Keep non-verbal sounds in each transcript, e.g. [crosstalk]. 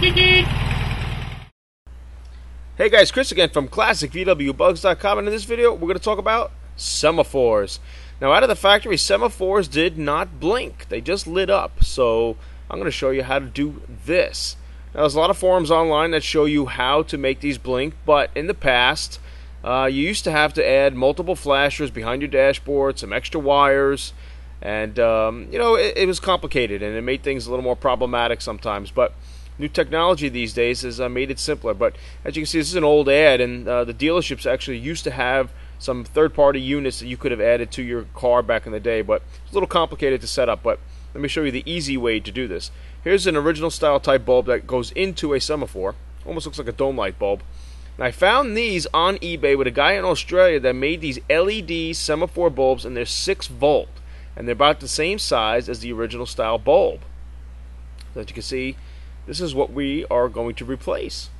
Hey guys, Chris again from ClassicVWBugs.com, and in this video we're going to talk about semaphores. Now, out of the factory, semaphores did not blink; they just lit up. So I'm going to show you how to do this. Now, there's a lot of forums online that show you how to make these blink, but in the past, uh, you used to have to add multiple flashers behind your dashboard, some extra wires, and um, you know it, it was complicated and it made things a little more problematic sometimes. But new technology these days has uh, made it simpler. But as you can see, this is an old ad, and uh, the dealerships actually used to have some third-party units that you could have added to your car back in the day, but it's a little complicated to set up. But let me show you the easy way to do this. Here's an original style type bulb that goes into a semaphore. Almost looks like a dome light bulb. And I found these on eBay with a guy in Australia that made these LED semaphore bulbs, and they're 6 volt, and they're about the same size as the original style bulb. So as you can see, this is what we are going to replace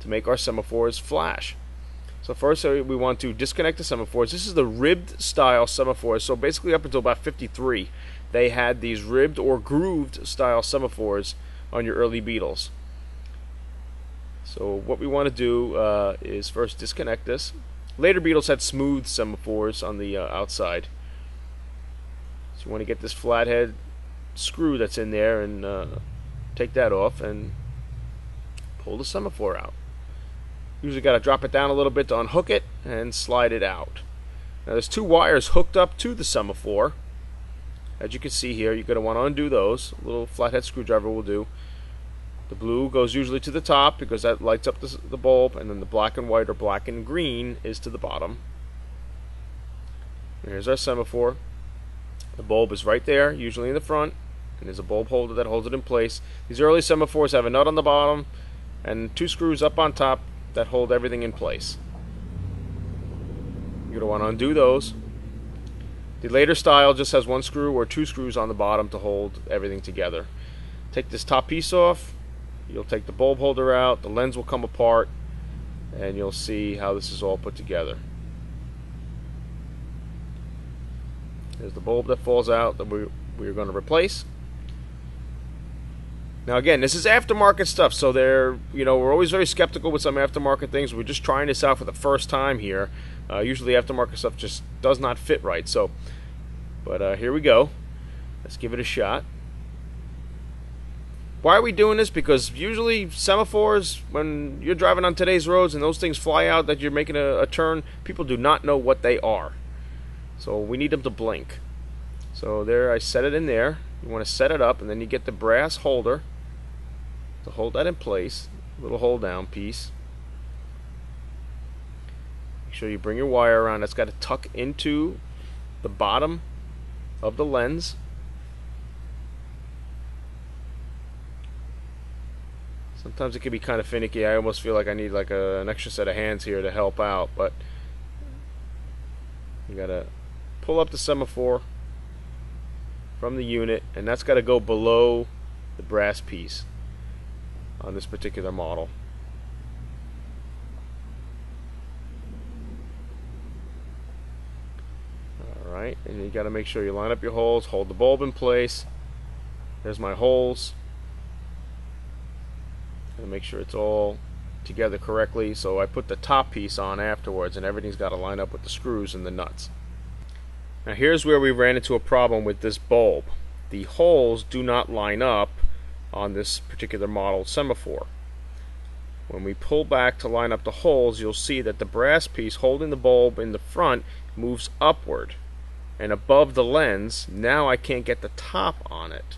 to make our semaphores flash. So first uh, we want to disconnect the semaphores. This is the ribbed style semaphores. So basically up until about 53, they had these ribbed or grooved style semaphores on your early Beetles. So what we want to do uh, is first disconnect this. Later Beetles had smooth semaphores on the uh, outside. So you want to get this flathead screw that's in there and uh, take that off and pull the semaphore out. Usually got to drop it down a little bit to unhook it and slide it out. Now there's two wires hooked up to the semaphore. As you can see here, you're going to want to undo those. A little flathead screwdriver will do. The blue goes usually to the top because that lights up the, the bulb, and then the black and white or black and green is to the bottom. Here's our semaphore. The bulb is right there, usually in the front and there's a bulb holder that holds it in place. These early semaphores have a nut on the bottom and two screws up on top that hold everything in place. You're going to want to undo those. The later style just has one screw or two screws on the bottom to hold everything together. Take this top piece off. You'll take the bulb holder out. The lens will come apart and you'll see how this is all put together. There's the bulb that falls out that we, we're going to replace. Now, again, this is aftermarket stuff, so they're, you know, we're always very skeptical with some aftermarket things. We're just trying this out for the first time here. Uh, usually, aftermarket stuff just does not fit right. So, but uh, here we go. Let's give it a shot. Why are we doing this? Because usually semaphores, when you're driving on today's roads and those things fly out that you're making a, a turn, people do not know what they are. So we need them to blink. So there, I set it in there. You want to set it up, and then you get the brass holder to hold that in place, little hold down piece. Make sure you bring your wire around. That's got to tuck into the bottom of the lens. Sometimes it can be kind of finicky. I almost feel like I need like a, an extra set of hands here to help out, but you gotta pull up the semaphore from the unit, and that's got to go below the brass piece on this particular model. Alright, and you got to make sure you line up your holes, hold the bulb in place. There's my holes. And make sure it's all together correctly. So I put the top piece on afterwards, and everything's got to line up with the screws and the nuts. Now here's where we ran into a problem with this bulb. The holes do not line up on this particular model semaphore. When we pull back to line up the holes, you'll see that the brass piece holding the bulb in the front moves upward and above the lens. Now I can't get the top on it.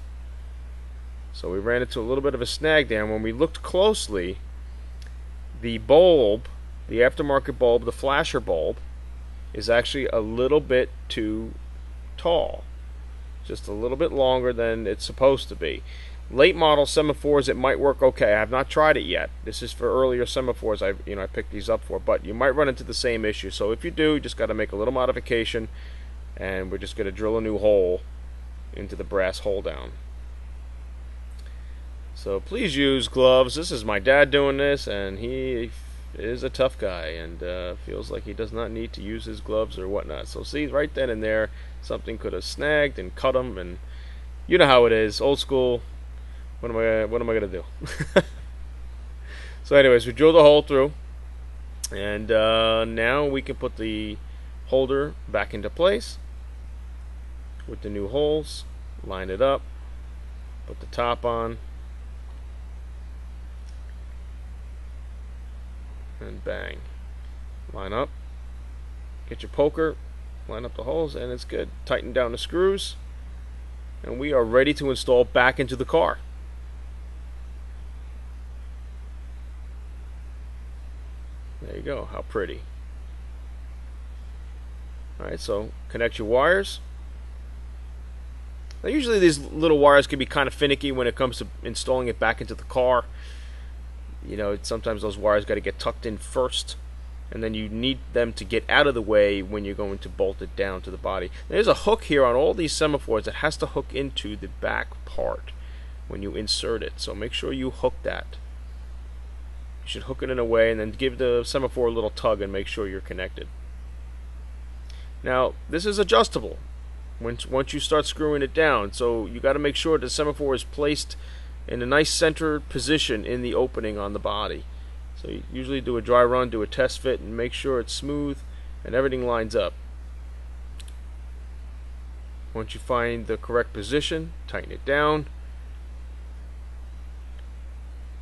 So we ran into a little bit of a snag there. And when we looked closely, the bulb, the aftermarket bulb, the flasher bulb, is actually a little bit too tall. Just a little bit longer than it's supposed to be. Late model semaphores, it might work okay. I have not tried it yet. This is for earlier semaphores. I you know I picked these up for, but you might run into the same issue. So if you do, you just got to make a little modification, and we're just going to drill a new hole into the brass hole down. So please use gloves. This is my dad doing this, and he is a tough guy and uh, feels like he does not need to use his gloves or whatnot. So see, right then and there, something could have snagged and cut him, and you know how it is, old school what am I what am I gonna do? [laughs] So, anyways, we drilled the hole through, and uh, now we can put the holder back into place with the new holes. Line it up, put the top on, and bang. Line up, get your poker, line up the holes, and it's good. Tighten down the screws, and we are ready to install back into the car. You go, how pretty. Alright, so connect your wires. Now usually these little wires can be kind of finicky when it comes to installing it back into the car. You know, sometimes those wires got to get tucked in first and then you need them to get out of the way when you're going to bolt it down to the body. There's a hook here on all these semaphores that has to hook into the back part when you insert it. So make sure you hook that. Should hook it in a way and then give the semaphore a little tug and make sure you're connected. Now, this is adjustable once once you start screwing it down. So you got to make sure the semaphore is placed in a nice centered position in the opening on the body. So you usually do a dry run, do a test fit, and make sure it's smooth and everything lines up. Once you find the correct position, tighten it down.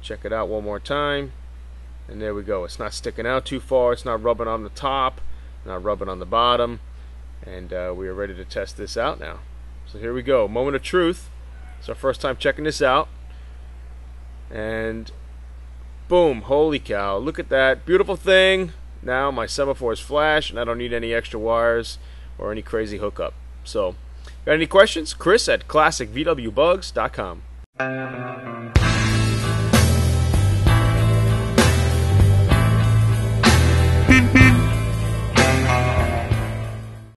Check it out one more time. And there we go. It's not sticking out too far. It's not rubbing on the top, not rubbing on the bottom. And uh, we are ready to test this out now. So here we go. Moment of truth. It's our first time checking this out. And Boom, holy cow, look at that. Beautiful thing. Now my semaphores flash and I don't need any extra wires or any crazy hookup. So, got any questions? Chris at classicvwbugs.com.